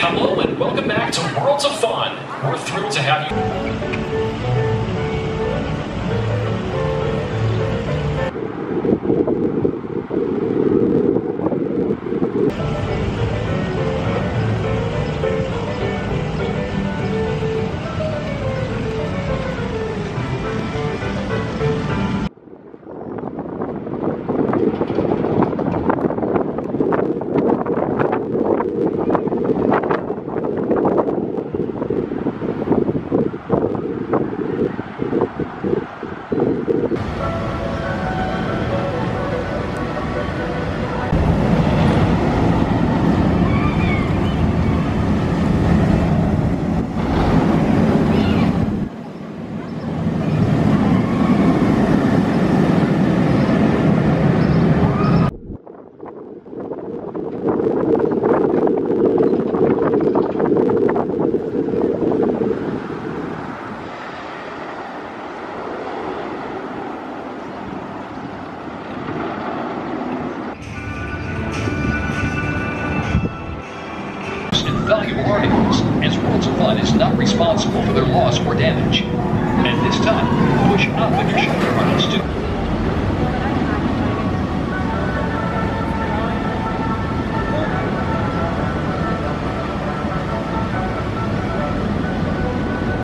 Hello and welcome back to Worlds of Fun. We're thrilled to have you. Articles, as Worlds of Fun is not responsible for their loss or damage. At this time, push up on your shoulder